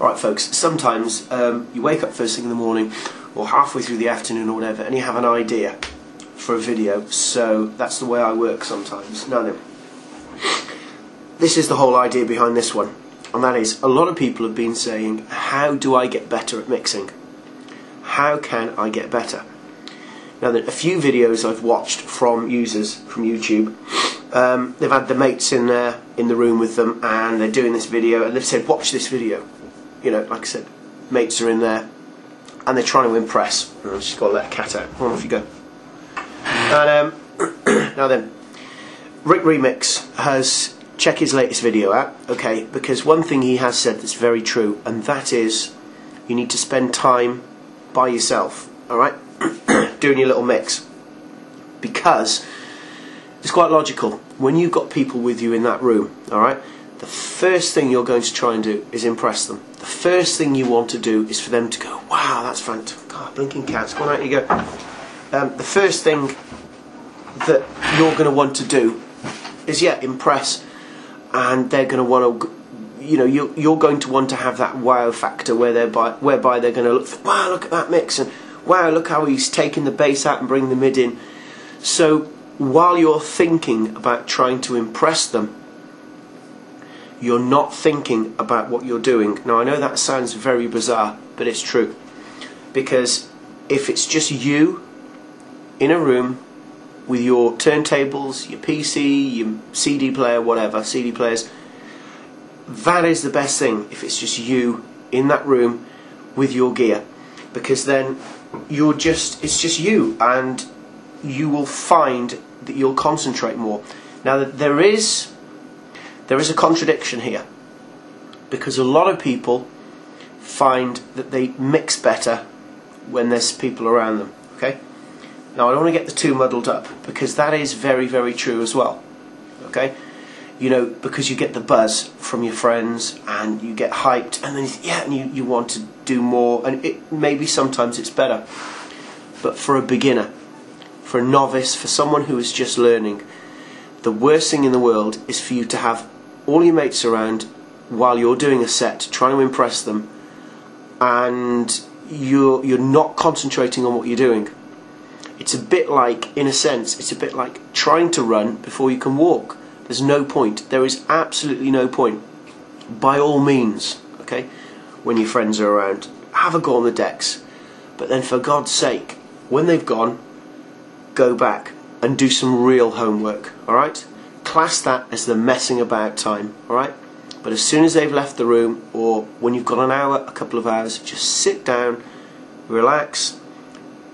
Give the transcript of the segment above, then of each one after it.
Alright folks, sometimes um, you wake up first thing in the morning or halfway through the afternoon or whatever and you have an idea for a video, so that's the way I work sometimes. Now then, this is the whole idea behind this one, and that is a lot of people have been saying, how do I get better at mixing? How can I get better? Now, then, a few videos I've watched from users from YouTube, um, they've had the mates in there in the room with them, and they're doing this video, and they've said, "Watch this video." You know, like I said, mates are in there, and they're trying to impress. I've just got to let a cat out. On off you go. And um, now then, Rick Remix has check his latest video out, okay? Because one thing he has said that's very true, and that is, you need to spend time by yourself. All right doing your little mix because it's quite logical when you've got people with you in that room all right the first thing you're going to try and do is impress them. The first thing you want to do is for them to go wow that's fantastic God, blinking cats. Come on out you go. Um, the first thing that you're going to want to do is yeah impress and they're going to want to you know you're, you're going to want to have that wow factor where they're by, whereby they're going to look wow look at that mix and wow, look how he's taking the bass out and bringing the mid in. So while you're thinking about trying to impress them, you're not thinking about what you're doing. Now, I know that sounds very bizarre, but it's true. Because if it's just you in a room with your turntables, your PC, your CD player, whatever, CD players, that is the best thing if it's just you in that room with your gear. Because then you're just it's just you and you will find that you'll concentrate more now that there is there is a contradiction here. Because a lot of people find that they mix better when there's people around them okay? Now I don't want to get the two muddled up because that is very very true as well okay? You know because you get the buzz from your friends and you get hyped and then yeah and you, you want to do more and it maybe sometimes it's better. But for a beginner for a novice for someone who is just learning the worst thing in the world is for you to have all your mates around while you're doing a set trying to impress them and you're you're not concentrating on what you're doing it's a bit like in a sense it's a bit like trying to run before you can walk there's no point. There is absolutely no point. By all means, okay, when your friends are around, have a go on the decks. But then, for God's sake, when they've gone, go back and do some real homework, alright? Class that as the messing about time, alright? But as soon as they've left the room, or when you've got an hour, a couple of hours, just sit down, relax,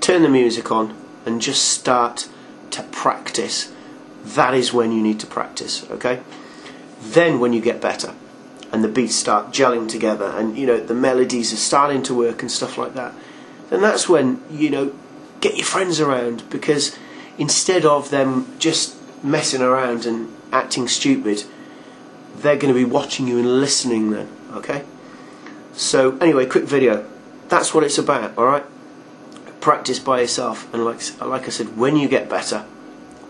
turn the music on, and just start to practice that is when you need to practice, okay? Then when you get better and the beats start gelling together and you know the melodies are starting to work and stuff like that, then that's when, you know, get your friends around because instead of them just messing around and acting stupid, they're going to be watching you and listening then, okay? So anyway, quick video. That's what it's about, alright? Practice by yourself and like like I said, when you get better,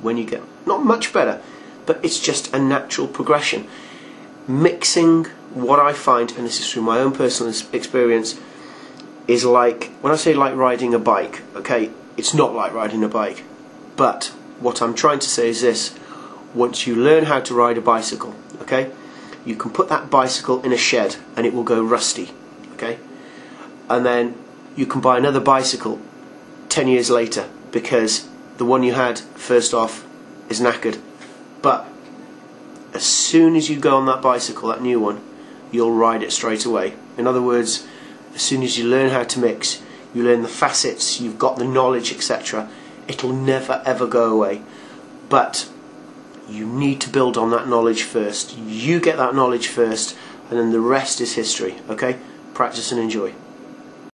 when you get not much better, but it's just a natural progression. Mixing what I find, and this is through my own personal experience, is like when I say like riding a bike, okay, it's not like riding a bike. But what I'm trying to say is this once you learn how to ride a bicycle, okay, you can put that bicycle in a shed and it will go rusty, okay, and then you can buy another bicycle 10 years later because the one you had first off is knackered. But as soon as you go on that bicycle, that new one, you'll ride it straight away. In other words, as soon as you learn how to mix, you learn the facets, you've got the knowledge, etc., it'll never ever go away. But you need to build on that knowledge first. You get that knowledge first, and then the rest is history. Okay? Practice and enjoy.